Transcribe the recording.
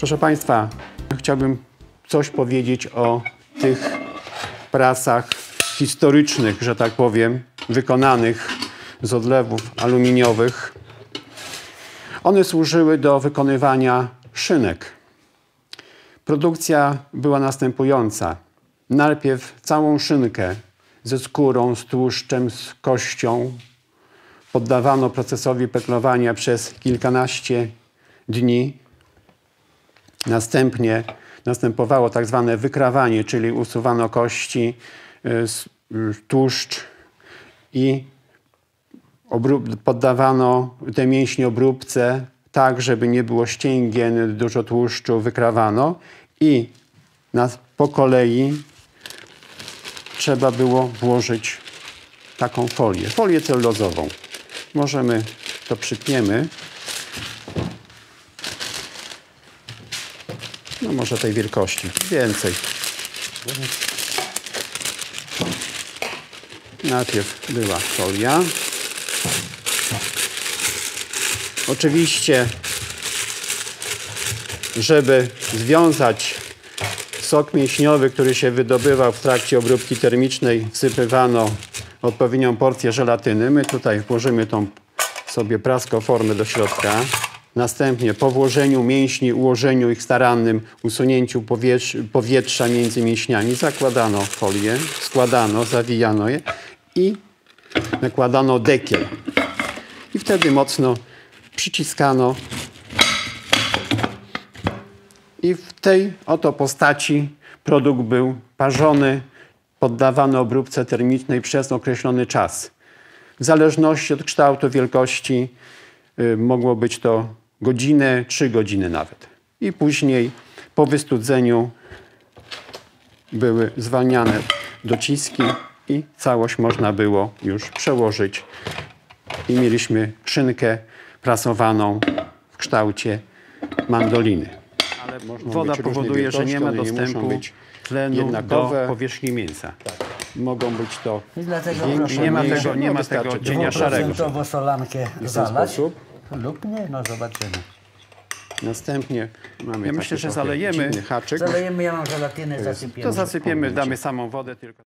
Proszę Państwa, chciałbym coś powiedzieć o tych prasach historycznych, że tak powiem, wykonanych z odlewów aluminiowych. One służyły do wykonywania szynek. Produkcja była następująca. Najpierw całą szynkę ze skórą, z tłuszczem, z kością poddawano procesowi peklowania przez kilkanaście dni. Następnie następowało tak zwane wykrawanie, czyli usuwano kości, y, y, tłuszcz i poddawano te mięśnie obróbce tak, żeby nie było ścięgien, dużo tłuszczu wykrawano i na, po kolei trzeba było włożyć taką folię, folię celulozową. Możemy, to przytniemy. No może tej wielkości, więcej. Najpierw była folia. Oczywiście, żeby związać sok mięśniowy, który się wydobywał w trakcie obróbki termicznej, wsypywano odpowiednią porcję żelatyny. My tutaj włożymy tą sobie praskoformę do środka. Następnie po włożeniu mięśni, ułożeniu ich starannym, usunięciu powietrz, powietrza między mięśniami zakładano folię, składano, zawijano je i nakładano dekiel. I wtedy mocno przyciskano i w tej oto postaci produkt był parzony, poddawany obróbce termicznej przez określony czas. W zależności od kształtu, wielkości mogło być to godzinę, trzy godziny nawet. I później po wystudzeniu były zwalniane dociski i całość można było już przełożyć i mieliśmy szynkę prasowaną w kształcie mandoliny. Ale woda powoduje, że nie ma nie dostępu być tlenu do jednakowe. powierzchni mięsa. Mogą być to I dlatego większe, nie ma tego, nie ma tego cienia szarego. Dwuprocentowo solankę w ten zalać sposób. Lub nie, no zobaczymy. Następnie Mamy ja myślę, że zalejemy. haczyk. Zalejemy, ja mam żelatynę, zasypiemy. To zasypiemy, damy samą wodę tylko.